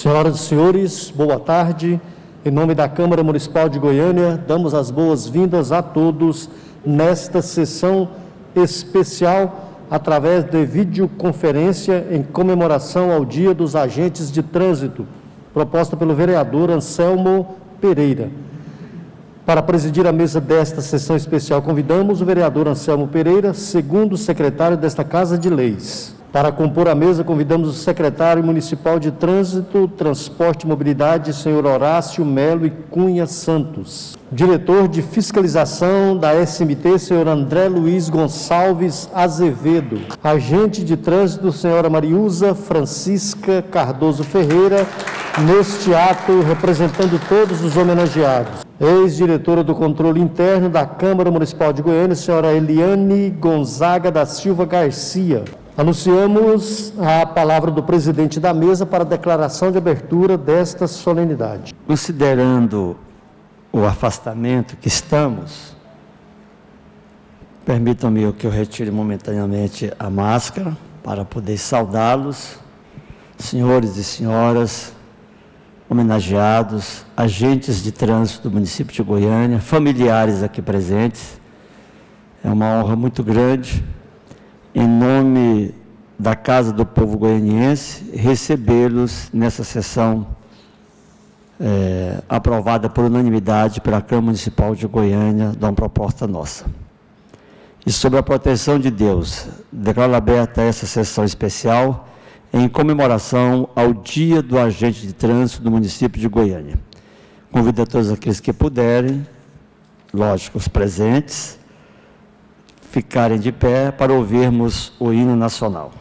Senhoras e senhores, boa tarde. Em nome da Câmara Municipal de Goiânia, damos as boas-vindas a todos nesta sessão especial através de videoconferência em comemoração ao Dia dos Agentes de Trânsito, proposta pelo vereador Anselmo Pereira. Para presidir a mesa desta sessão especial, convidamos o vereador Anselmo Pereira, segundo secretário desta Casa de Leis. Para compor a mesa, convidamos o secretário municipal de Trânsito, Transporte e Mobilidade, senhor Horácio Melo e Cunha Santos. Diretor de Fiscalização da SMT, senhor André Luiz Gonçalves Azevedo. Agente de Trânsito, senhora Mariusa Francisca Cardoso Ferreira, neste ato representando todos os homenageados. Ex-diretora do Controle Interno da Câmara Municipal de Goiânia, senhora Eliane Gonzaga da Silva Garcia. Anunciamos a palavra do presidente da mesa para a declaração de abertura desta solenidade. Considerando o afastamento que estamos, permitam-me que eu retire momentaneamente a máscara para poder saudá-los, senhores e senhoras, homenageados, agentes de trânsito do município de Goiânia, familiares aqui presentes. É uma honra muito grande em nome da Casa do Povo Goianiense, recebê-los nessa sessão é, aprovada por unanimidade pela Câmara Municipal de Goiânia, de uma proposta nossa. E sobre a proteção de Deus, declaro aberta essa sessão especial em comemoração ao Dia do Agente de Trânsito do município de Goiânia. Convido a todos aqueles que puderem, lógico, os presentes, ficarem de pé para ouvirmos o hino nacional.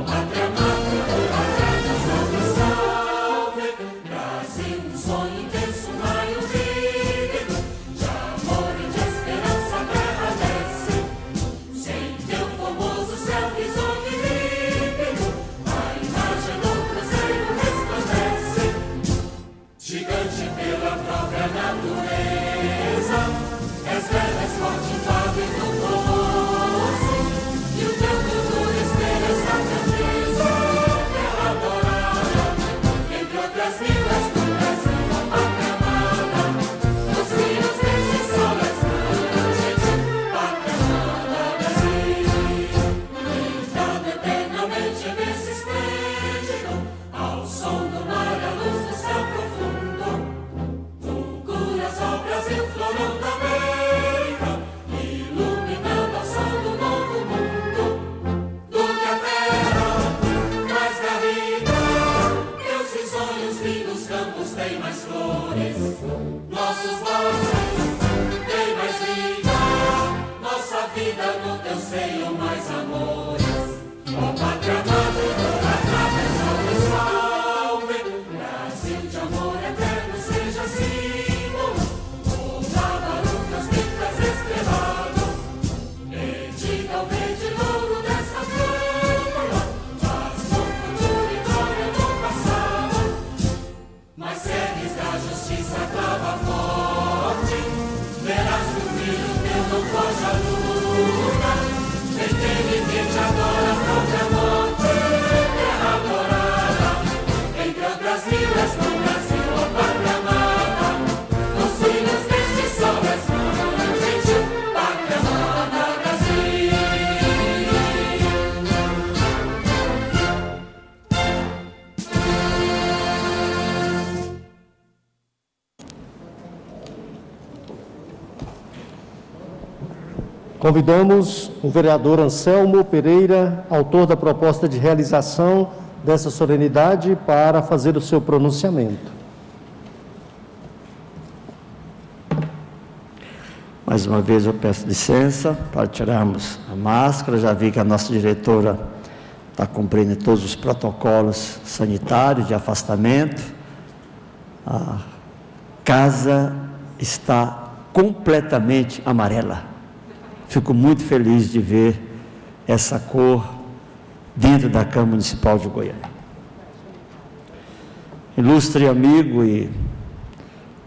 patria eu sei, o mais amor. Convidamos o vereador Anselmo Pereira, autor da proposta de realização dessa solenidade, para fazer o seu pronunciamento. Mais uma vez eu peço licença para tirarmos a máscara. Já vi que a nossa diretora está cumprindo todos os protocolos sanitários de afastamento. A casa está completamente amarela. Fico muito feliz de ver essa cor dentro da Câmara Municipal de Goiânia. Ilustre amigo e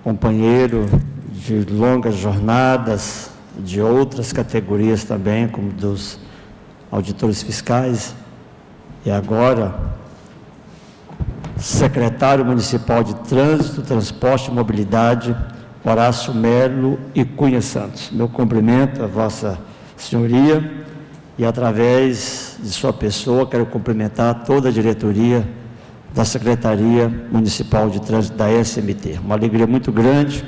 companheiro de longas jornadas, de outras categorias também, como dos auditores fiscais, e agora secretário municipal de Trânsito, Transporte e Mobilidade, Horácio Melo e Cunha Santos. Meu cumprimento a Vossa Senhoria e, através de sua pessoa, quero cumprimentar toda a diretoria da Secretaria Municipal de Trânsito da SMT. Uma alegria muito grande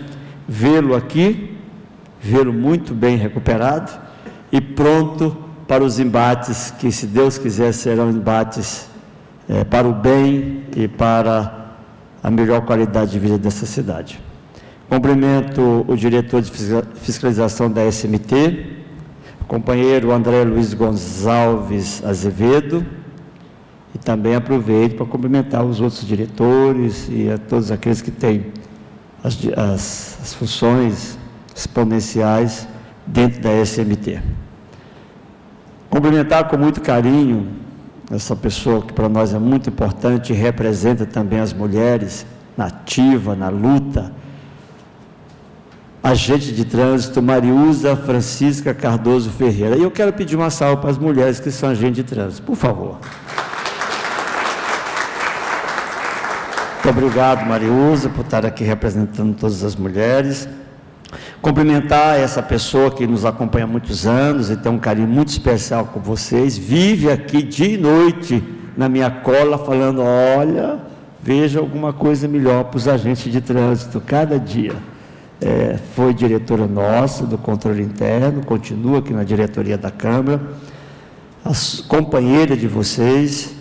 vê-lo aqui, vê-lo muito bem recuperado e pronto para os embates que, se Deus quiser, serão embates é, para o bem e para a melhor qualidade de vida dessa cidade. Cumprimento o diretor de fiscalização da SMT, companheiro André Luiz Gonçalves Azevedo, e também aproveito para cumprimentar os outros diretores e a todos aqueles que têm as, as, as funções exponenciais dentro da SMT. Cumprimentar com muito carinho essa pessoa que para nós é muito importante e representa também as mulheres na ativa, na luta. Agente de trânsito Mariusa Francisca Cardoso Ferreira. E eu quero pedir uma salva para as mulheres que são agentes de trânsito, por favor. Muito obrigado, Mariusa, por estar aqui representando todas as mulheres. Cumprimentar essa pessoa que nos acompanha há muitos anos e tem um carinho muito especial com vocês. Vive aqui dia e noite na minha cola, falando: olha, veja alguma coisa melhor para os agentes de trânsito cada dia. É, foi diretora nossa do controle interno, continua aqui na diretoria da Câmara, as companheiras de vocês,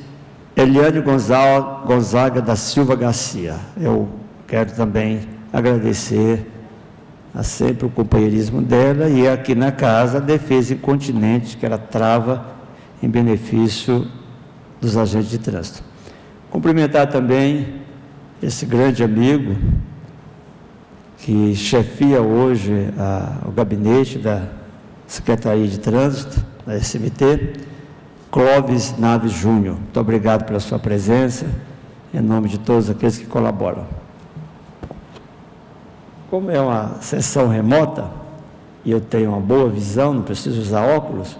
Eliane Gonzaga, da Silva Garcia. Eu quero também agradecer a sempre o companheirismo dela e aqui na casa a defesa incontinente que ela trava em benefício dos agentes de trânsito. Cumprimentar também esse grande amigo que chefia hoje a, o gabinete da Secretaria de Trânsito, da SMT, Clóvis Naves Júnior. Muito obrigado pela sua presença, em nome de todos aqueles que colaboram. Como é uma sessão remota, e eu tenho uma boa visão, não preciso usar óculos,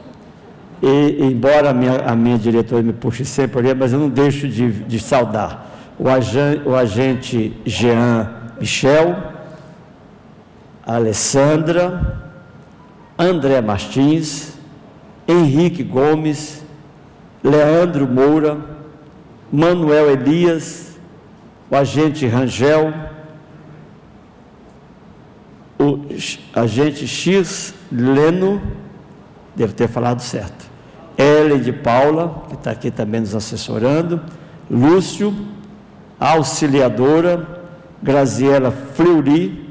e embora a minha, a minha diretora me puxe sempre, mas eu não deixo de, de saudar o agente, Jean Michel, Alessandra, André Martins, Henrique Gomes, Leandro Moura, Manuel Elias, o agente Rangel, o agente X Leno, devo ter falado certo, Ellen de Paula, que está aqui também nos assessorando, Lúcio, auxiliadora, Graziela Fleury,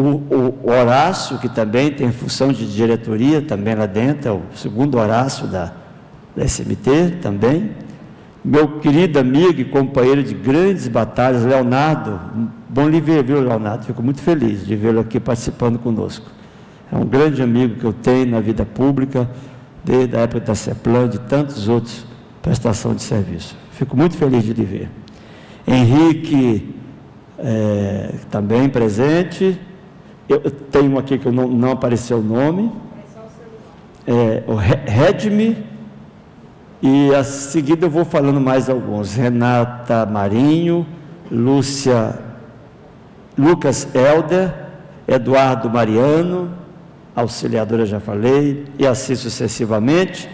o, o, Horácio, que também tem função de diretoria, também lá dentro, é o segundo Horácio da, da SMT também. Meu querido amigo e companheiro de grandes batalhas, Leonardo. Bom lhe ver, viu, Leonardo? Fico muito feliz de vê-lo aqui participando conosco. É um grande amigo que eu tenho na vida pública, desde a época da CEPLAN, de tantos outros prestação de serviço. Fico muito feliz de lhe ver. Henrique, é, também presente. Eu tenho aqui que não, não apareceu o nome. É, o Redme e a seguida eu vou falando mais alguns. Renata Marinho, Lúcia, Lucas Helder, Eduardo Mariano, auxiliadora já falei, e assim sucessivamente.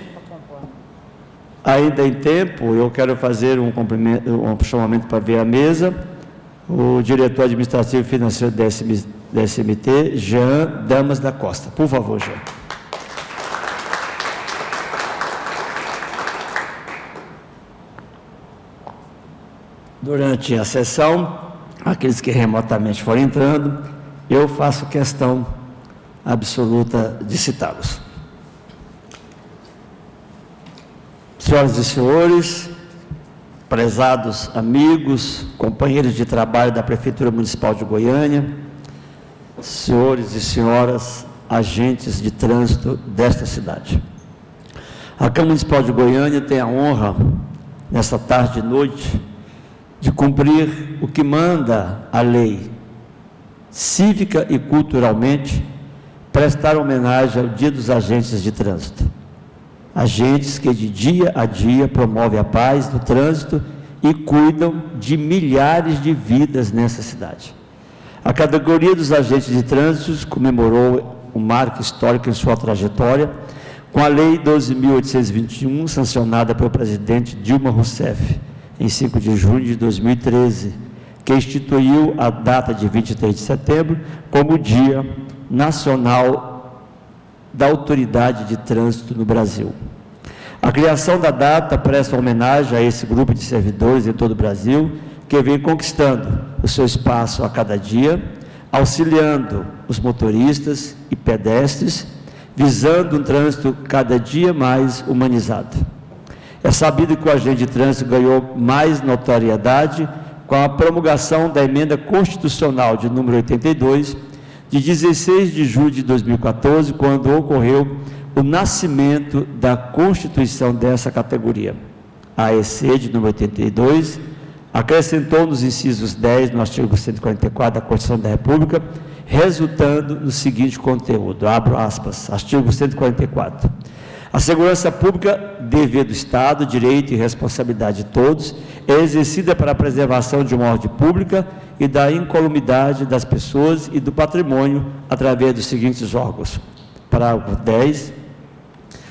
Ainda em tempo, eu quero fazer um, um chamamento para ver a mesa. O diretor administrativo financeiro da da SMT, Jean Damas da Costa. Por favor, Jean. Durante a sessão, aqueles que remotamente forem entrando, eu faço questão absoluta de citá-los. Senhoras e senhores, prezados amigos, companheiros de trabalho da Prefeitura Municipal de Goiânia, senhores e senhoras, agentes de trânsito desta cidade. A Câmara Municipal de Goiânia tem a honra, nesta tarde e noite, de cumprir o que manda a lei, cívica e culturalmente, prestar homenagem ao Dia dos Agentes de Trânsito. Agentes que de dia a dia promovem a paz no trânsito e cuidam de milhares de vidas nessa cidade. A categoria dos agentes de trânsito comemorou um marco histórico em sua trajetória com a Lei 12.821, sancionada pelo presidente Dilma Rousseff em 5 de junho de 2013, que instituiu a data de 23 de setembro como Dia Nacional da Autoridade de Trânsito no Brasil. A criação da data presta homenagem a esse grupo de servidores em todo o Brasil, que vem conquistando o seu espaço a cada dia, auxiliando os motoristas e pedestres, visando um trânsito cada dia mais humanizado. É sabido que o agente de trânsito ganhou mais notoriedade com a promulgação da emenda constitucional de número 82, de 16 de julho de 2014, quando ocorreu o nascimento da constituição dessa categoria. A EC de número 82 acrescentou nos incisos 10 no artigo 144 da Constituição da República, resultando no seguinte conteúdo, abro aspas, artigo 144 a segurança pública, dever do Estado, direito e responsabilidade de todos, é exercida para a preservação de uma ordem pública e da incolumidade das pessoas e do patrimônio através dos seguintes órgãos. Parágrafo 10.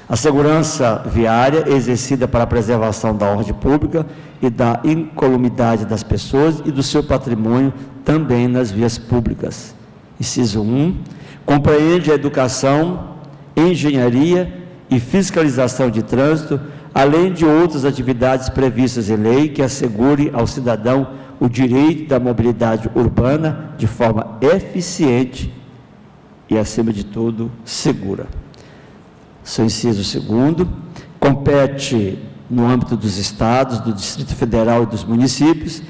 A segurança viária exercida para a preservação da ordem pública e da incolumidade das pessoas e do seu patrimônio também nas vias públicas. Inciso 1. Compreende a educação, engenharia e fiscalização de trânsito, além de outras atividades previstas em lei que assegure ao cidadão o direito da mobilidade urbana de forma eficiente e, acima de tudo, segura. Seu inciso segundo, compete no âmbito dos estados, do Distrito Federal e dos municípios,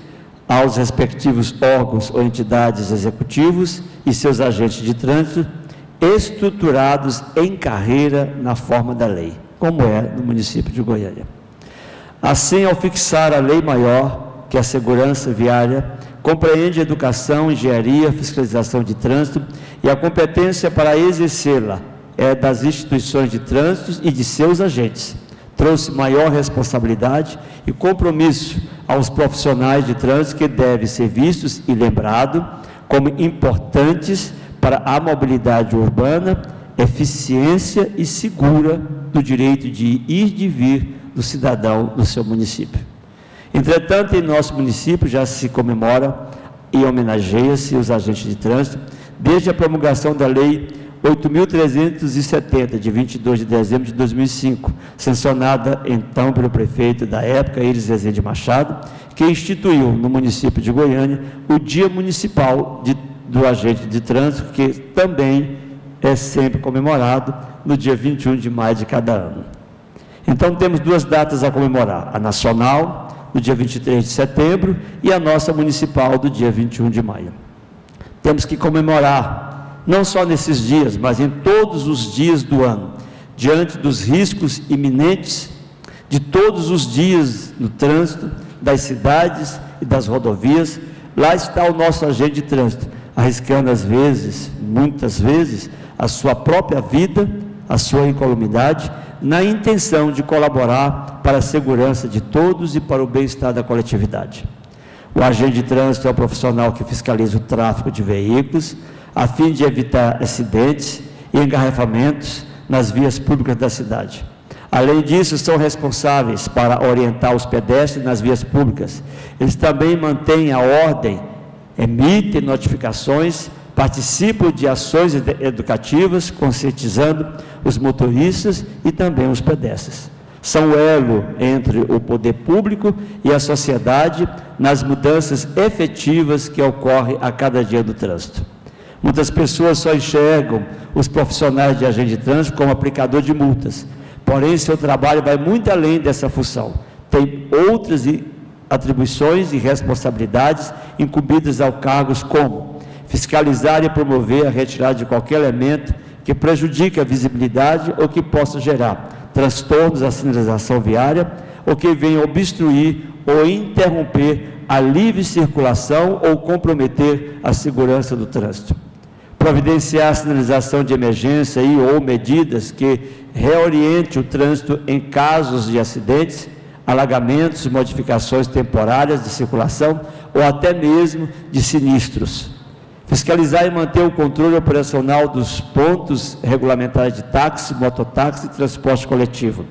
aos respectivos órgãos ou entidades executivos e seus agentes de trânsito estruturados em carreira na forma da lei, como é no município de Goiânia. Assim, ao fixar a lei maior, que é a segurança viária, compreende educação, engenharia, fiscalização de trânsito e a competência para exercê-la é das instituições de trânsito e de seus agentes. Trouxe maior responsabilidade e compromisso aos profissionais de trânsito que devem ser vistos e lembrados como importantes para a mobilidade urbana, eficiência e segura do direito de ir e de vir do cidadão do seu município. Entretanto, em nosso município já se comemora e homenageia-se os agentes de trânsito desde a promulgação da Lei 8.370, de 22 de dezembro de 2005, sancionada então pelo prefeito da época, Iris Rezende Machado, que instituiu no município de Goiânia o Dia Municipal de do agente de trânsito, que também é sempre comemorado no dia 21 de maio de cada ano. Então temos duas datas a comemorar: a nacional, no dia 23 de setembro, e a nossa municipal, do dia 21 de maio. Temos que comemorar, não só nesses dias, mas em todos os dias do ano, diante dos riscos iminentes de todos os dias no trânsito das cidades e das rodovias. Lá está o nosso agente de trânsito, arriscando às vezes, muitas vezes, a sua própria vida, a sua incolumidade, na intenção de colaborar para a segurança de todos e para o bem-estar da coletividade. O agente de trânsito é o profissional que fiscaliza o tráfego de veículos, a fim de evitar acidentes e engarrafamentos nas vias públicas da cidade. Além disso, são responsáveis para orientar os pedestres nas vias públicas. Eles também mantêm a ordem emitem notificações Participam de ações educativas, conscientizando os motoristas e também os pedestres. São o elo entre o poder público e a sociedade nas mudanças efetivas que ocorrem a cada dia do trânsito. Muitas pessoas só enxergam os profissionais de agente de trânsito como aplicador de multas, porém seu trabalho vai muito além dessa função. Tem outras atribuições e responsabilidades incumbidas ao cargos como fiscalizar e promover a retirada de qualquer elemento que prejudique a visibilidade ou que possa gerar transtornos à sinalização viária ou que venha obstruir ou interromper a livre circulação ou comprometer a segurança do trânsito. Providenciar a sinalização de emergência e ou medidas que reoriente o trânsito em casos de acidentes, alagamentos, modificações temporárias de circulação ou até mesmo de sinistros Fiscalizar e manter o controle operacional dos pontos regulamentares de táxi, mototáxi e transporte coletivo.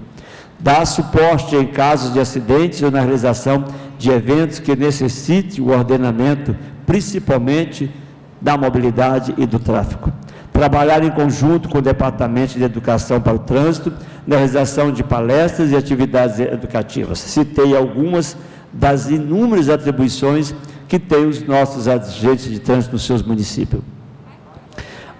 Dar suporte em casos de acidentes ou na realização de eventos que necessite o ordenamento, principalmente da mobilidade e do tráfego. Trabalhar em conjunto com o Departamento de Educação para o Trânsito na realização de palestras e atividades educativas. Citei algumas das inúmeras atribuições que têm os nossos agentes de trânsito nos seus municípios.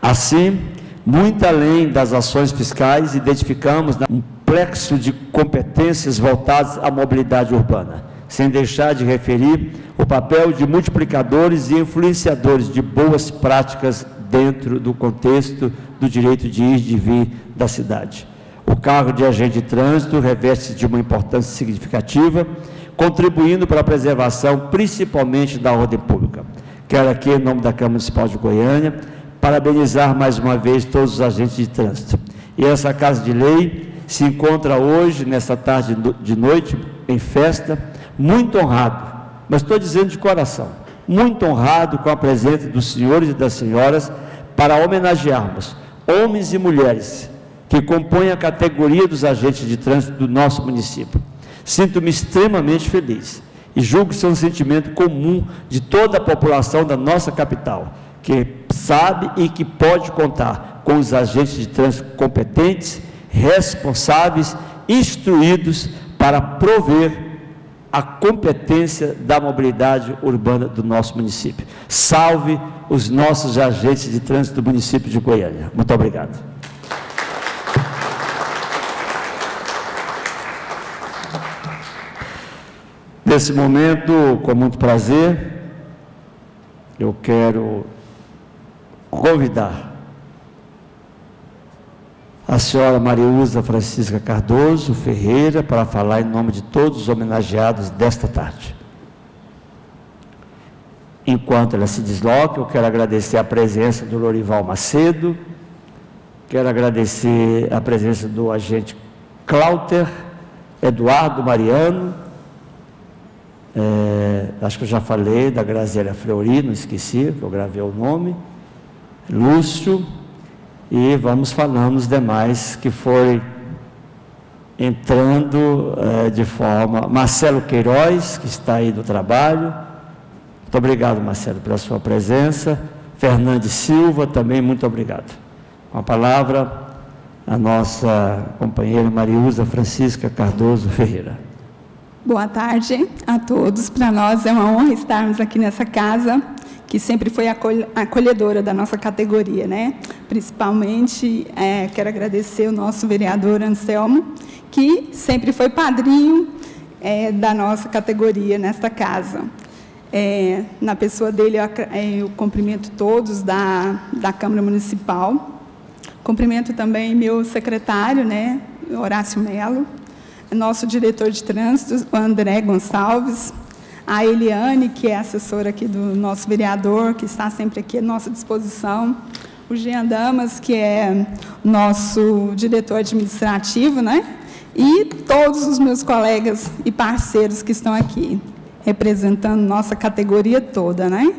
Assim, muito além das ações fiscais, identificamos um plexo de competências voltadas à mobilidade urbana, sem deixar de referir papel de multiplicadores e influenciadores de boas práticas dentro do contexto do direito de ir e de vir da cidade. O cargo de agente de trânsito reveste de uma importância significativa contribuindo para a preservação, principalmente da ordem pública. Quero aqui, em nome da Câmara Municipal de Goiânia, parabenizar mais uma vez todos os agentes de trânsito. E essa Casa de Lei se encontra hoje, nessa tarde de noite, em festa, muito honrado, mas estou dizendo de coração, muito honrado com a presença dos senhores e das senhoras para homenagearmos homens e mulheres que compõem a categoria dos agentes de trânsito do nosso município. Sinto-me extremamente feliz e julgo ser um sentimento comum de toda a população da nossa capital, que sabe e que pode contar com os agentes de trânsito competentes, responsáveis, instruídos para prover a competência da mobilidade urbana do nosso município. Salve os nossos agentes de trânsito do município de Goiânia. Muito obrigado. Nesse momento, com muito prazer, eu quero convidar a senhora Mariusa Francisca Cardoso Ferreira para falar em nome de todos os homenageados desta tarde. Enquanto ela se desloca, eu quero agradecer a presença do Lorival Macedo, quero agradecer a presença do agente Cláuter, Eduardo Mariano, é, acho que eu já falei da Graziela Fleury, não esqueci, que eu gravei o nome. Lúcio, e vamos falando os demais que foi entrando é, de forma. Marcelo Queiroz, que está aí do trabalho. Muito obrigado, Marcelo, pela sua presença. Fernandes Silva, também muito obrigado. Com a palavra, a nossa companheira Mariusa Francisca Cardoso Ferreira. Boa tarde a todos. Para nós é uma honra estarmos aqui nessa casa, que sempre foi acolhedora da nossa categoria, né? Principalmente, é, quero agradecer o nosso vereador Anselmo, que sempre foi padrinho é, da nossa categoria nesta casa. É, na pessoa dele, eu, é, eu cumprimento todos da, da Câmara Municipal. Cumprimento também meu secretário, né, Horácio Melo, nosso diretor de trânsito, André Gonçalves, a Eliane, que é assessora aqui do nosso vereador, que está sempre aqui à nossa disposição, o Jean Damas, que é nosso diretor administrativo, né? E todos os meus colegas e parceiros que estão aqui, representando nossa categoria toda, né?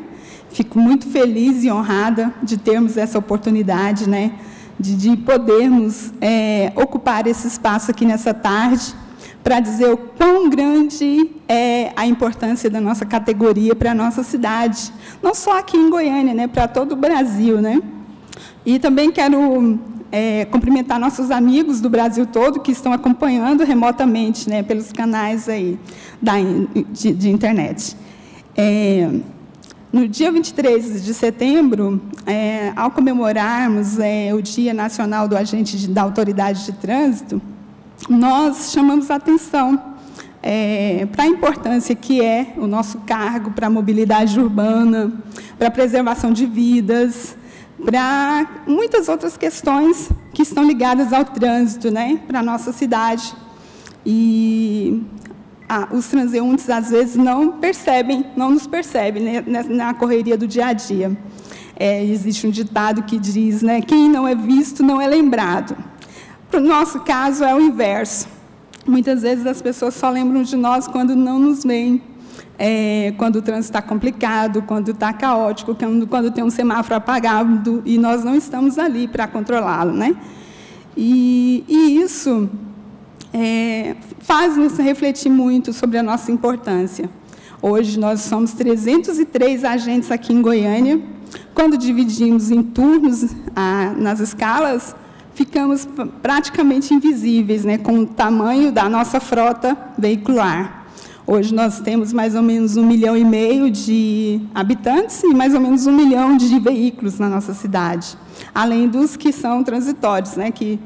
Fico muito feliz e honrada de termos essa oportunidade, né? De, de podermos é, ocupar esse espaço aqui nessa tarde para dizer o quão grande é a importância da nossa categoria para a nossa cidade, não só aqui em Goiânia, né, para todo o Brasil, né? E também quero é, cumprimentar nossos amigos do Brasil todo que estão acompanhando remotamente, né, pelos canais aí da, de, de internet. É, no dia 23 de setembro, é, ao comemorarmos é, o Dia Nacional do Agente de, da Autoridade de Trânsito, nós chamamos a atenção é, para a importância que é o nosso cargo para a mobilidade urbana, para a preservação de vidas, para muitas outras questões que estão ligadas ao trânsito, né, para a nossa cidade. E ah, os transeuntes, às vezes, não percebem, não nos percebem né, na correria do dia a dia. É, existe um ditado que diz, né, quem não é visto não é lembrado. Para o nosso caso, é o inverso. Muitas vezes as pessoas só lembram de nós quando não nos veem, é, quando o trânsito está complicado, quando está caótico, quando, quando, tem um semáforo apagado e nós não estamos ali para controlá-lo. Né? E, e isso é, faz-nos refletir muito sobre a nossa importância. Hoje nós somos 303 agentes aqui em Goiânia. Quando dividimos em turnos ah, nas escalas, ficamos praticamente invisíveis, né, com o tamanho da nossa frota veicular. Hoje nós temos mais ou menos um milhão e meio de habitantes e mais ou menos um milhão de veículos na nossa cidade, além dos que são transitórios, né, que,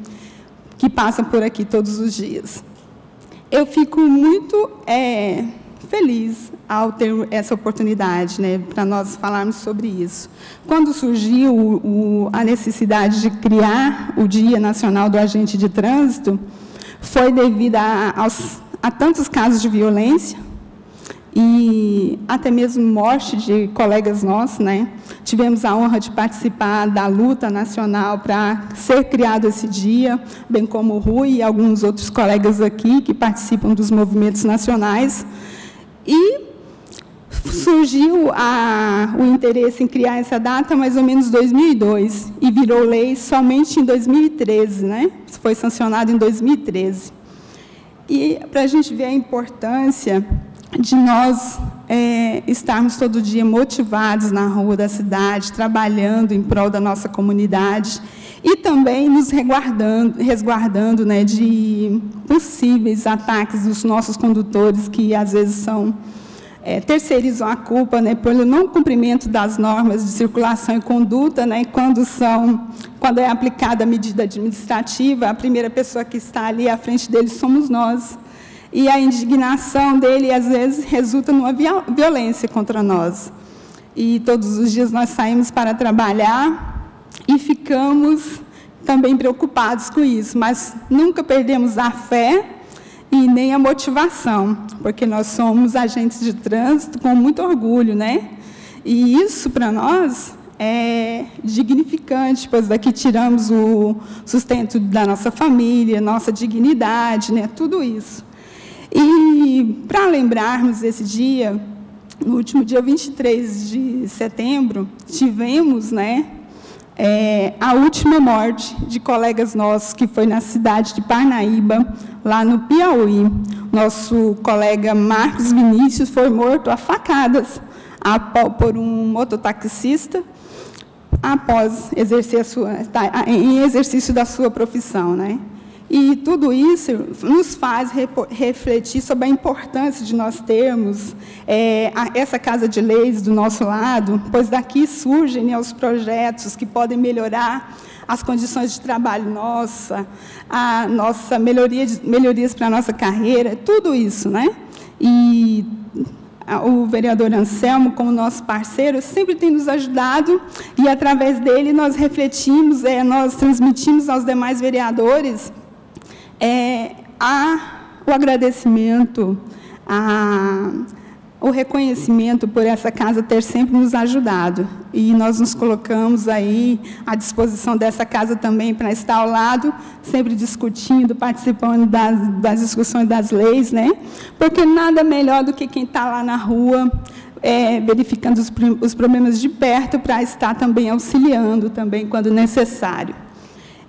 que passam por aqui todos os dias. Eu fico muito é, feliz ao ter essa oportunidade, né, para nós falarmos sobre isso. Quando surgiu o, a necessidade de criar o Dia Nacional do Agente de Trânsito, foi devido a, aos, a tantos casos de violência e até mesmo morte de colegas nossos, né? Tivemos a honra de participar da luta nacional para ser criado esse dia, bem como o Rui e alguns outros colegas aqui que participam dos movimentos nacionais. E surgiu a, o interesse em criar essa data mais ou menos em 2002 e virou lei somente em 2013, né? Foi sancionado em 2013. E para a gente ver a importância de nós é, estarmos todo dia motivados na rua da cidade, trabalhando em prol da nossa comunidade e também nos resguardando, resguardando né, de possíveis ataques dos nossos condutores, que às vezes são é, terceirizam a culpa né, pelo não cumprimento das normas de circulação e conduta, né, quando, são, quando é aplicada a medida administrativa, a primeira pessoa que está ali à frente deles somos nós. E a indignação dele, às vezes, resulta numa violência contra nós. E todos os dias nós saímos para trabalhar e ficamos também preocupados com isso, mas nunca perdemos a fé e nem a motivação, porque nós somos agentes de trânsito com muito orgulho, né? E isso para nós é dignificante, pois daqui tiramos o sustento da nossa família, nossa dignidade, né? Tudo isso. E para lembrarmos esse dia, no último dia 23 de setembro, tivemos, né, é, a última morte de colegas nossos, que foi na cidade de Parnaíba, lá no Piauí. Nosso colega Marcos Vinícius foi morto a facadas por um mototaxista após exercer a sua, tá, em exercício da sua profissão. Né? E tudo isso nos faz refletir sobre a importância de nós termos é, essa Casa de Leis do nosso lado, pois daqui surgem né, os projetos que podem melhorar as condições de trabalho nossa, a nossa melhoria de, melhorias para a nossa carreira, tudo isso. Né? E o vereador Anselmo, como nosso parceiro, sempre tem nos ajudado e, através dele, nós refletimos, é, nós transmitimos aos demais vereadores é, a, o agradecimento, a, o reconhecimento por essa casa ter sempre nos ajudado. E nós nos colocamos aí à disposição dessa casa também para estar ao lado, sempre discutindo, participando das, das discussões das leis, né? Porque nada melhor do que quem está lá na rua, é, verificando os, os problemas de perto para estar também auxiliando também quando necessário.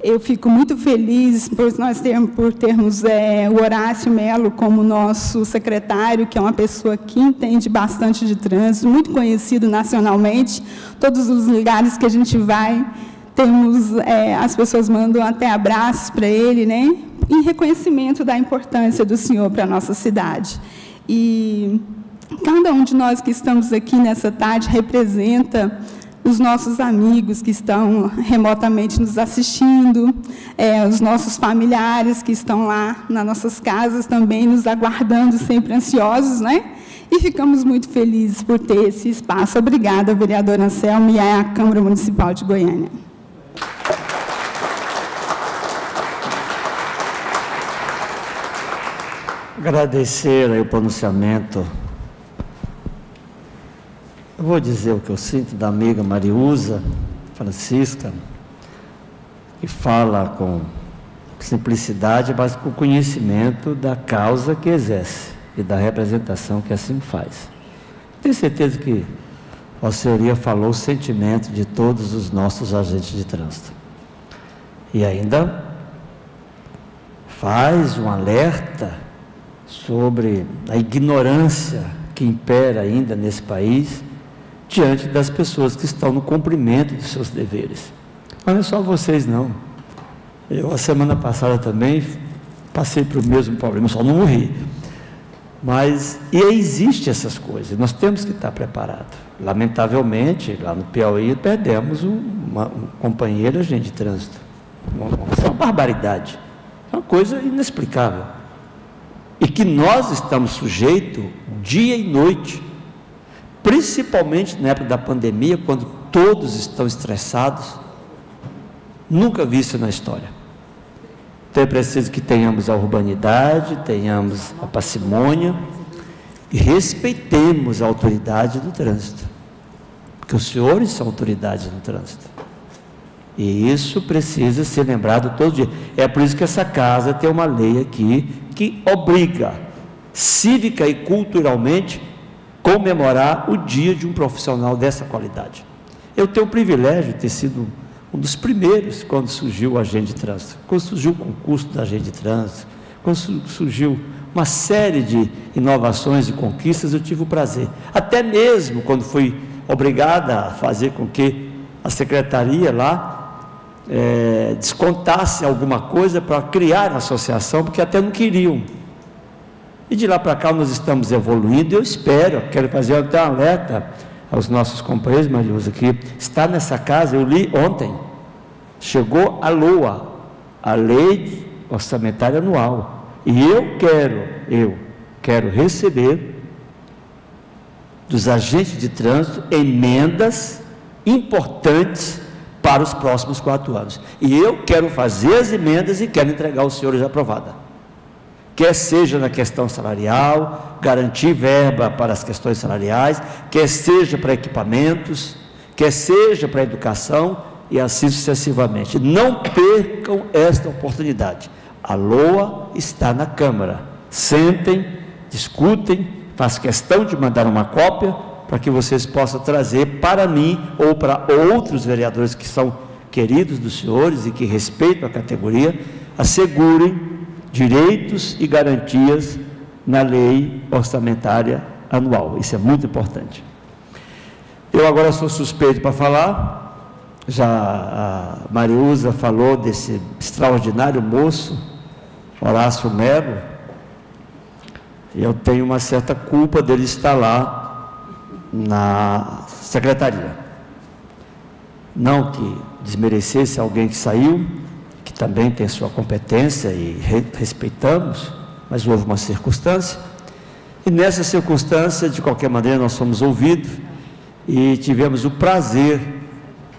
Eu fico muito feliz por nós termos, por termos é, o Horácio Melo como nosso secretário, que é uma pessoa que entende bastante de trânsito, muito conhecido nacionalmente. Todos os lugares que a gente vai, temos é, as pessoas mandam até abraços para ele, né? Em reconhecimento da importância do senhor para a nossa cidade. E cada um de nós que estamos aqui nessa tarde representa os nossos amigos que estão remotamente nos assistindo, é, os nossos familiares que estão lá nas nossas casas também nos aguardando, sempre ansiosos, né? E ficamos muito felizes por ter esse espaço. Obrigada, vereadora Anselmo e à Câmara Municipal de Goiânia. Agradecer o pronunciamento eu vou dizer o que eu sinto da amiga Mariusa Francisca, que fala com simplicidade, mas com conhecimento da causa que exerce e da representação que assim faz. Tenho certeza que a senhoria falou o sentimento de todos os nossos agentes de trânsito. E ainda faz um alerta sobre a ignorância que impera ainda nesse país diante das pessoas que estão no cumprimento dos seus deveres. Mas não é só vocês, não. Eu, a semana passada também, passei pelo mesmo problema, só não morri. Mas, e existe essas coisas, nós temos que estar preparados. Lamentavelmente, lá no Piauí, perdemos um, uma, um companheiro agente de trânsito. Uma, é uma barbaridade. É uma coisa inexplicável. E que nós estamos sujeitos dia e noite principalmente na época da pandemia, quando todos estão estressados, nunca visto na história. Então é preciso que tenhamos a urbanidade, tenhamos a parcimônia e respeitemos a autoridade do trânsito, porque os senhores são autoridades no trânsito. E isso precisa ser lembrado todo dia. É por isso que essa casa tem uma lei aqui que obriga, cívica e culturalmente, comemorar o dia de um profissional dessa qualidade. Eu tenho o privilégio de ter sido um dos primeiros quando surgiu o agente de trânsito, quando surgiu o concurso do agente de trânsito, quando surgiu uma série de inovações e conquistas, eu tive o prazer. Até mesmo quando fui obrigada a fazer com que a secretaria lá é, descontasse alguma coisa para criar a associação, porque até não queriam e de lá para cá nós estamos evoluindo, eu espero, quero fazer até um alerta aos nossos companheiros, Mariusa, que está nessa casa, eu li ontem, chegou a LOA, a Lei Orçamentária Anual, e eu quero, eu quero receber dos agentes de trânsito emendas importantes para os próximos quatro anos. E eu quero fazer as emendas e quero entregar aos senhores aprovada quer seja na questão salarial, garantir verba para as questões salariais, quer seja para equipamentos, quer seja para educação e assim sucessivamente. Não percam esta oportunidade. A LOA está na Câmara. Sentem, discutem, faz questão de mandar uma cópia para que vocês possam trazer para mim ou para outros vereadores que são queridos dos senhores e que respeitam a categoria, assegurem direitos e garantias na lei orçamentária anual. Isso é muito importante. Eu agora sou suspeito para falar. Já a Mariusa falou desse extraordinário moço, Horácio Melo. Eu tenho uma certa culpa dele estar lá na secretaria. Não que desmerecesse alguém que saiu, também tem sua competência e re respeitamos, mas houve uma circunstância. E nessa circunstância, de qualquer maneira, nós fomos ouvidos e tivemos o prazer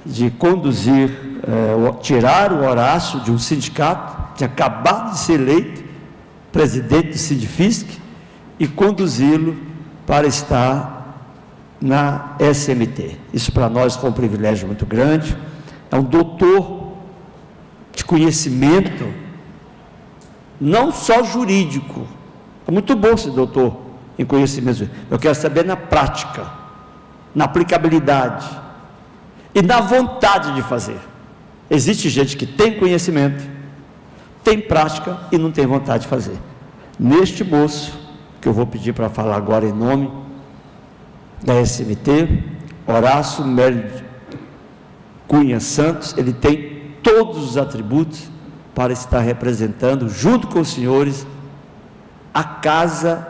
de conduzir, eh, tirar o Horácio de um sindicato, tinha acabado de ser eleito presidente do Sindifisc, e conduzi-lo para estar na SMT. Isso para nós foi um privilégio muito grande. É um doutor de conhecimento, não só jurídico. É muito bom ser doutor em conhecimento. Eu quero saber na prática, na aplicabilidade e na vontade de fazer. Existe gente que tem conhecimento, tem prática e não tem vontade de fazer. Neste moço, que eu vou pedir para falar agora em nome da SMT, Horácio Mélio Cunha Santos, ele tem todos os atributos para estar representando, junto com os senhores, a casa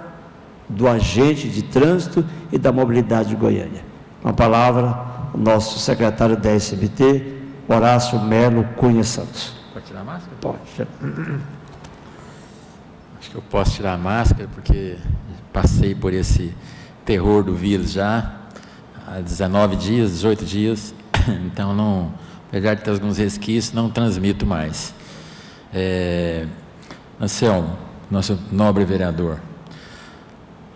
do agente de trânsito e da mobilidade de Goiânia. Com a palavra, o nosso secretário da SBT, Horácio Melo Cunha Santos. Pode tirar a máscara? Pode. Acho que eu posso tirar a máscara porque passei por esse terror do vírus já há 19 dias, 18 dias, então não, apesar de ter alguns resquícios, não transmito mais. É, Anselmo, nosso nobre vereador,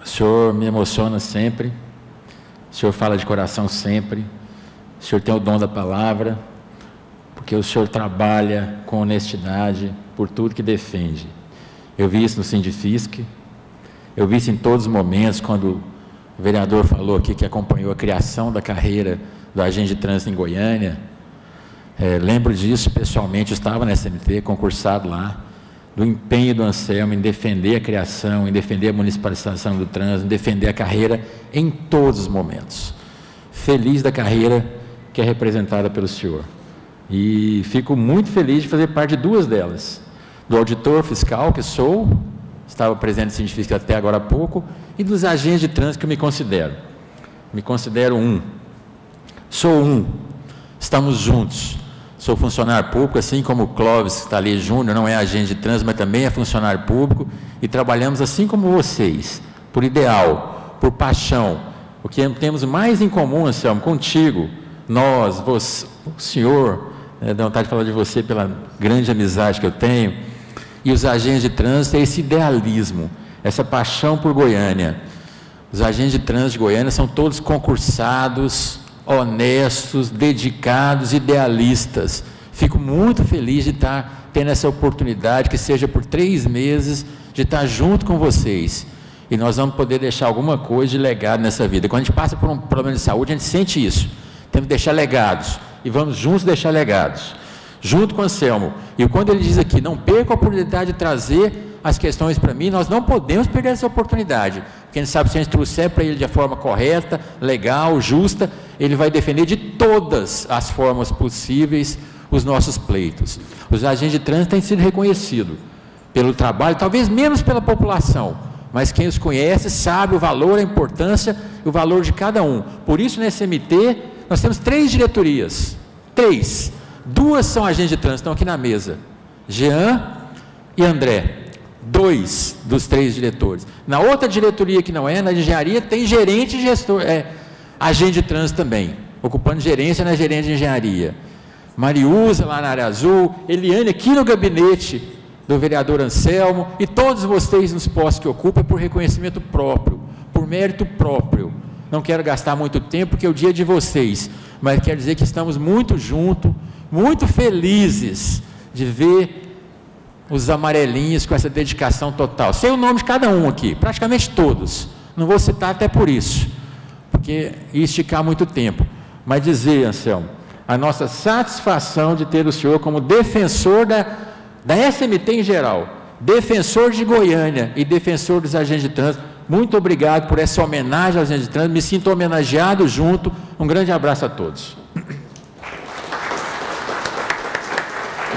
o senhor me emociona sempre, o senhor fala de coração sempre, o senhor tem o dom da palavra, porque o senhor trabalha com honestidade por tudo que defende. Eu vi isso no Sindifisc, eu vi isso em todos os momentos, quando o vereador falou aqui que acompanhou a criação da carreira do agente de trânsito em Goiânia. É, lembro disso pessoalmente, estava na SMT, concursado lá do empenho do Anselmo em defender a criação, em defender a municipalização do trânsito, em defender a carreira em todos os momentos. Feliz da carreira que é representada pelo senhor. E fico muito feliz de fazer parte de duas delas. Do auditor fiscal, que sou, estava presente no científico até agora há pouco, e dos agentes de trânsito que eu me considero. Me considero um. Sou um. Estamos juntos. Sou funcionário público, assim como o Clóvis, que está ali júnior, não é agente de trânsito, mas também é funcionário público, e trabalhamos assim como vocês, por ideal, por paixão. O que temos mais em comum, Anselmo, contigo, nós, você, o senhor, é, dá vontade de falar de você pela grande amizade que eu tenho, e os agentes de trânsito é esse idealismo, essa paixão por Goiânia. Os agentes de trânsito de Goiânia são todos concursados, honestos, dedicados, idealistas. Fico muito feliz de estar tendo essa oportunidade, que seja por três meses, de estar junto com vocês. E nós vamos poder deixar alguma coisa de legado nessa vida. Quando a gente passa por um problema de saúde, a gente sente isso. Temos que deixar legados. E vamos juntos deixar legados. Junto com o Anselmo. E quando ele diz aqui, não perca a oportunidade de trazer as questões para mim, nós não podemos perder essa oportunidade. Quem sabe se a gente trouxer para ele de forma correta, legal, justa, ele vai defender de todas as formas possíveis os nossos pleitos. Os agentes de trânsito têm sido reconhecidos pelo trabalho, talvez menos pela população, mas quem os conhece sabe o valor, a importância e o valor de cada um. Por isso, no SMT, nós temos três diretorias. Três. Duas são agentes de trânsito, estão aqui na mesa. Jean e André dois dos três diretores. Na outra diretoria que não é, na engenharia, tem gerente e gestor, é, agente de trânsito também, ocupando gerência na gerente de engenharia. Mariusa lá na área azul, Eliane aqui no gabinete do vereador Anselmo e todos vocês nos postos que ocupam por reconhecimento próprio, por mérito próprio. Não quero gastar muito tempo porque é o dia de vocês, mas quero dizer que estamos muito juntos, muito felizes de ver os amarelinhos com essa dedicação total. Sei o nome de cada um aqui, praticamente todos. Não vou citar até por isso, porque ia esticar muito tempo. Mas dizer, Anselmo, a nossa satisfação de ter o senhor como defensor da, da SMT em geral, defensor de Goiânia e defensor dos agentes de trânsito. Muito obrigado por essa homenagem aos agentes de trânsito. Me sinto homenageado junto. Um grande abraço a todos.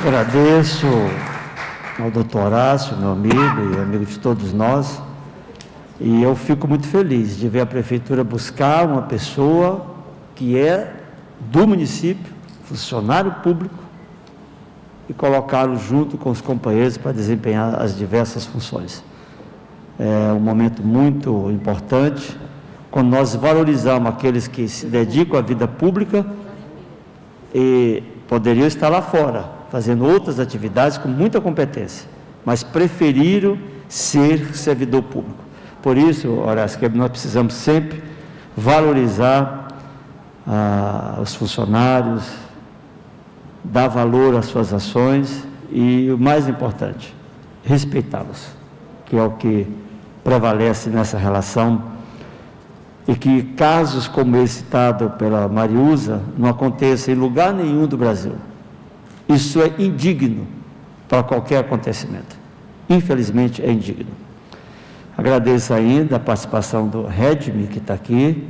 Agradeço ao doutor Horácio, meu amigo e amigo de todos nós. E eu fico muito feliz de ver a prefeitura buscar uma pessoa que é do município, funcionário público, e colocá-lo junto com os companheiros para desempenhar as diversas funções. É um momento muito importante, quando nós valorizamos aqueles que se dedicam à vida pública e poderiam estar lá fora, fazendo outras atividades com muita competência, mas preferiram ser servidor público. Por isso, Horácio, que nós precisamos sempre valorizar ah, os funcionários, dar valor às suas ações e, o mais importante, respeitá-los, que é o que prevalece nessa relação e que casos como esse citado pela Mariusa não aconteçam em lugar nenhum do Brasil Isso é indigno para qualquer acontecimento. Infelizmente é indigno. Agradeço ainda a participação do Redmi, que está aqui,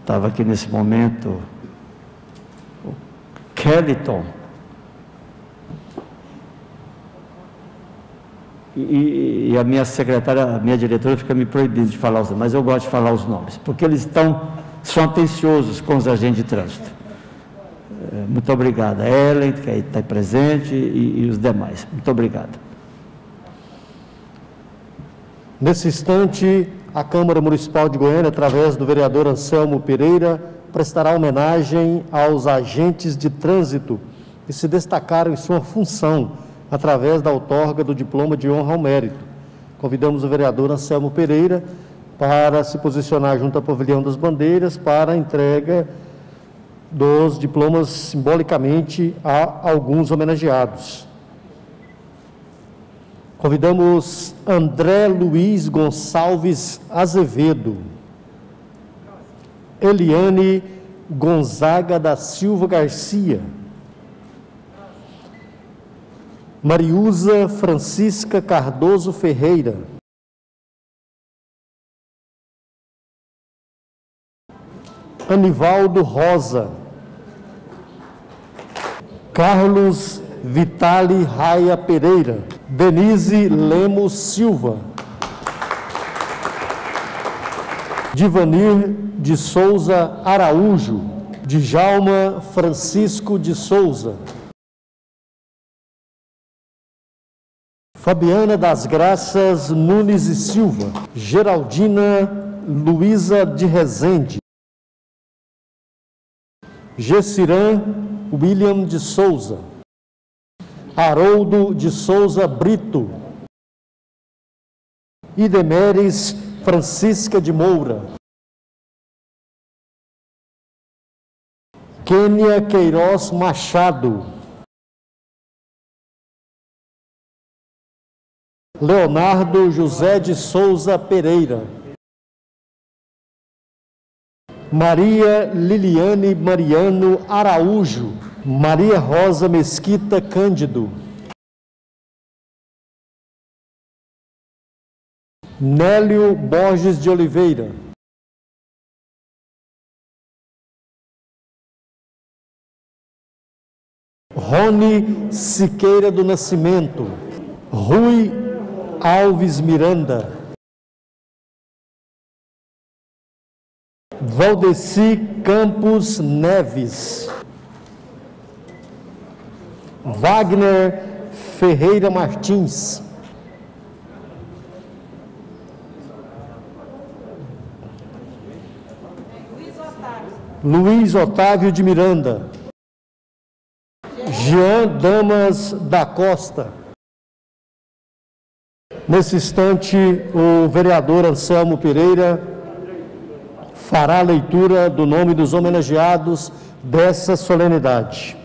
estava aqui nesse momento o Kellyton. E, e, a minha secretária, a minha diretora fica me proibindo de falar os nomes, mas eu gosto de falar os nomes, porque eles estão, são atenciosos com os agentes de trânsito. É, muito obrigado. A Ellen, que está presente, e, e os demais. Muito obrigado. Nesse instante, a Câmara Municipal de Goiânia, através do vereador Anselmo Pereira, prestará homenagem aos agentes de trânsito que se destacaram em sua função através da outorga do diploma de honra ao mérito. Convidamos o vereador Anselmo Pereira para se posicionar junto ao pavilhão das bandeiras para a entrega dos diplomas simbolicamente a alguns homenageados. Convidamos André Luiz Gonçalves Azevedo, Eliane Gonzaga da Silva Garcia, Mariusa Francisca Cardoso Ferreira, Anivaldo Rosa, Carlos Vitali Raia Pereira, Denise Lemos Silva, Divanir de Souza Araújo, Djalma Francisco de Souza, Fabiana das Graças Nunes e Silva, Geraldina Luiza de Rezende, Gessirã William de Souza, Haroldo de Souza Brito, Idemeres Francisca de Moura, Kênia Queiroz Machado, Leonardo José de Souza Pereira, Maria Liliane Mariano Araújo, Maria Rosa Mesquita Cândido, Nélio Borges de Oliveira, Rony Siqueira do Nascimento, Rui Alves Miranda, Valdeci Campos Neves, Wagner Ferreira Martins. Luiz Otávio de Miranda. Jean Damas da Costa. Nesse instante, o vereador Anselmo Pereira fará a leitura do nome dos homenageados dessa solenidade.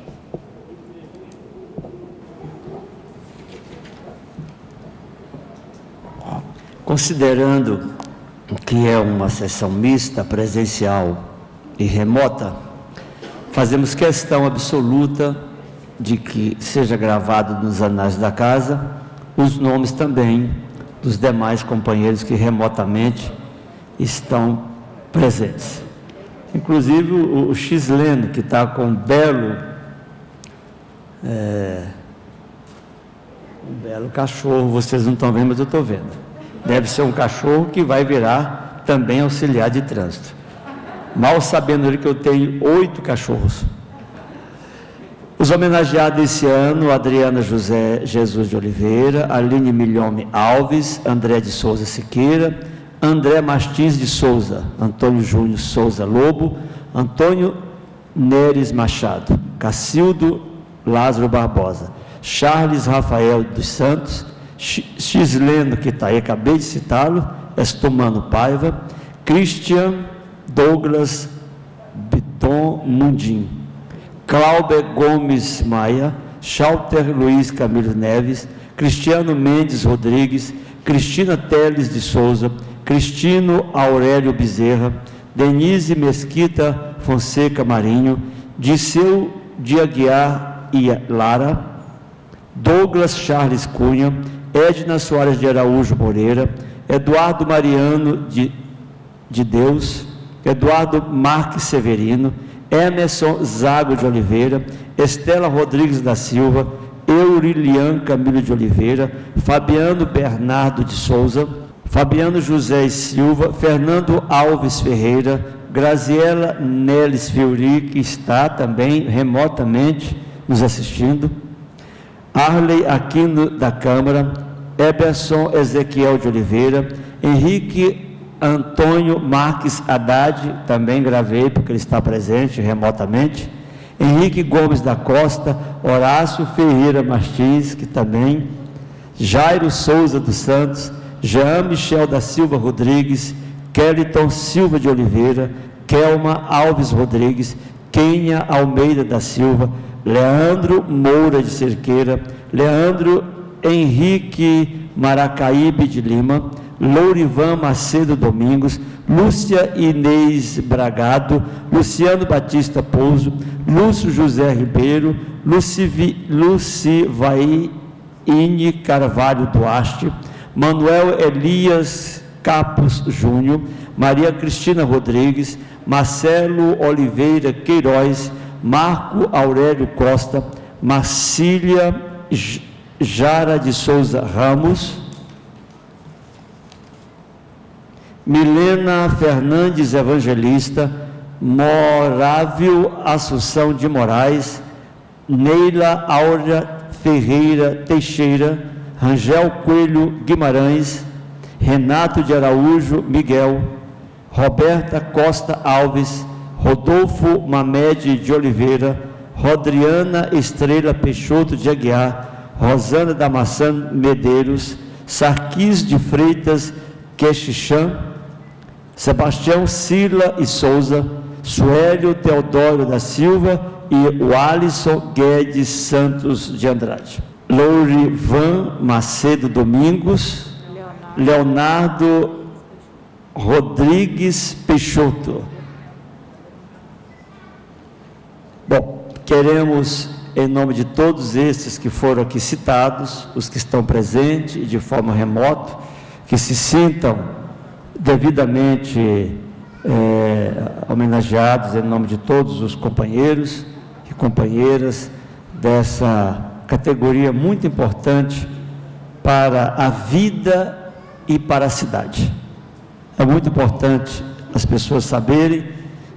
Considerando que é uma sessão mista, presencial e remota, fazemos questão absoluta de que seja gravado nos anais da casa os nomes também dos demais companheiros que remotamente estão presentes. Inclusive o, o Xleno, que está com um belo, é, um belo cachorro, vocês não estão vendo, mas eu estou vendo. Deve ser um cachorro que vai virar também auxiliar de trânsito. Mal sabendo ele que eu tenho oito cachorros. Os homenageados esse ano, Adriana José Jesus de Oliveira, Aline Milhome Alves, André de Souza Siqueira, André Martins de Souza, Antônio Júnior Souza Lobo, Antônio Neres Machado, Cacildo Lázaro Barbosa, Charles Rafael dos Santos, Xleno, que está aí, acabei de citá-lo, Estomano Paiva, Christian Douglas Biton Mundim, Cláudio Gomes Maia, Chalter Luiz Camilo Neves, Cristiano Mendes Rodrigues, Cristina Teles de Souza, Cristino Aurélio Bezerra, Denise Mesquita Fonseca Marinho, Disseu de Aguiar e Lara, Douglas Charles Cunha, Edna Soares de Araújo Moreira, Eduardo Mariano de, de Deus, Eduardo Marques Severino, Emerson Zago de Oliveira, Estela Rodrigues da Silva, Eurilian Camilo de Oliveira, Fabiano Bernardo de Souza, Fabiano José Silva, Fernando Alves Ferreira, Graziela Neles Fiori, que está também remotamente nos assistindo, Arley Aquino da Câmara, Eberson Ezequiel de Oliveira, Henrique Antônio Marques Haddad, também gravei porque ele está presente remotamente, Henrique Gomes da Costa, Horácio Ferreira Martins, que também, Jairo Souza dos Santos, Jean Michel da Silva Rodrigues, Kellyton Silva de Oliveira, Kelma Alves Rodrigues, Kenia Almeida da Silva, Leandro Moura de Cerqueira, Leandro Henrique Maracaíbe de Lima, Lourivan Macedo Domingos, Lúcia Inês Bragado, Luciano Batista Pouso, Lúcio José Ribeiro, Luci, Carvalho Duarte, Manuel Elias Capos Júnior, Maria Cristina Rodrigues, Marcelo Oliveira Queiroz, Marco Aurélio Costa, Marcília Jara de Souza Ramos, Milena Fernandes Evangelista, Morávio Assunção de Moraes, Neila Áurea Ferreira Teixeira, Rangel Coelho Guimarães, Renato de Araújo Miguel, Roberta Costa Alves, Rodolfo Mamed de Oliveira, Rodriana Estrela Peixoto de Aguiar, Rosana Damasceno Medeiros, Sarquis de Freitas Quexixã, Sebastião Sila e Souza, Suélio Teodoro da Silva e o Alisson Guedes Santos de Andrade. Lourivan Macedo Domingos, Leonardo, Leonardo Rodrigues Peixoto. Bom, queremos, em nome de todos esses que foram aqui citados, os que estão presentes e de forma remota, que se sintam devidamente é, homenageados em nome de todos os companheiros e companheiras dessa categoria muito importante para a vida e para a cidade. É muito importante as pessoas saberem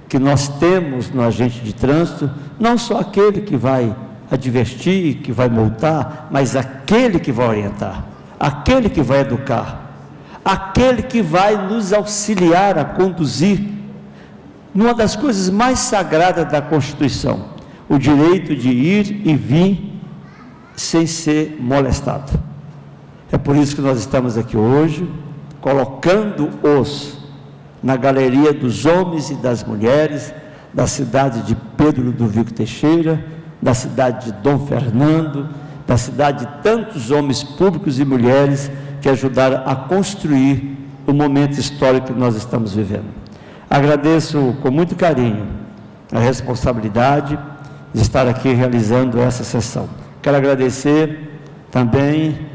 que nós temos no agente de trânsito não só aquele que vai advertir, que vai multar, mas aquele que vai orientar, aquele que vai educar, aquele que vai nos auxiliar a conduzir numa das coisas mais sagradas da Constituição, o direito de ir e vir sem ser molestado. É por isso que nós estamos aqui hoje, colocando-os na galeria dos homens e das mulheres da cidade de Pedro do Vico Teixeira, da cidade de Dom Fernando, da cidade de tantos homens públicos e mulheres que ajudaram a construir o momento histórico que nós estamos vivendo. Agradeço com muito carinho a responsabilidade de estar aqui realizando essa sessão. Quero agradecer também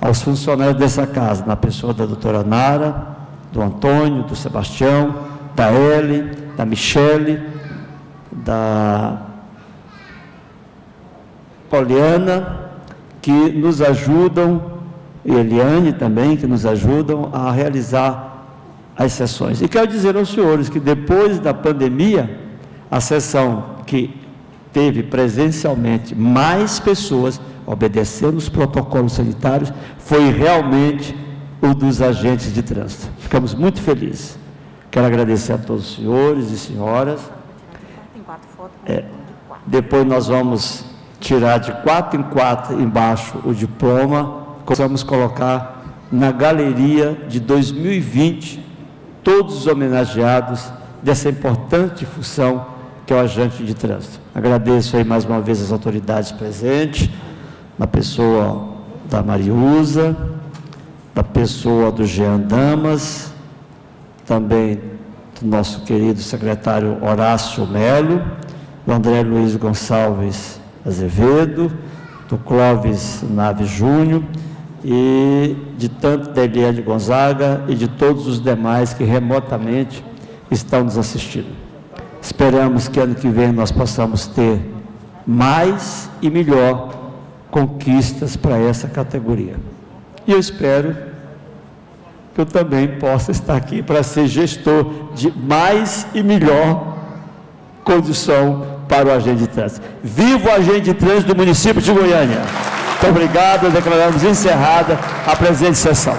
aos funcionários dessa casa, na pessoa da doutora Nara, do Antônio, do Sebastião, da Ellen, da Michele, da Poliana, que nos ajudam e Eliane também, que nos ajudam a realizar as sessões. E quero dizer aos senhores que depois da pandemia, a sessão que teve presencialmente mais pessoas obedecendo os protocolos sanitários foi realmente o dos agentes de trânsito. Ficamos muito felizes. Quero agradecer a todos os senhores e senhoras. É, depois nós vamos tirar de quatro em quatro embaixo o diploma possamos colocar na galeria de 2020 todos os homenageados dessa importante função que é o agente de trânsito. Agradeço aí mais uma vez as autoridades presentes, na pessoa da Mariusa, da pessoa do Jean Damas, também do nosso querido secretário Horácio Melo, do André Luiz Gonçalves Azevedo, do Clóvis Naves Júnior e de tanto da Eliane Gonzaga e de todos os demais que remotamente estão nos assistindo. Esperamos que ano que vem nós possamos ter mais e melhor conquistas para essa categoria. E eu espero que eu também possa estar aqui para ser gestor de mais e melhor condição para o agente de trânsito. Viva o agente de trânsito do município de Goiânia! Muito obrigado, declaramos encerrada a presente sessão.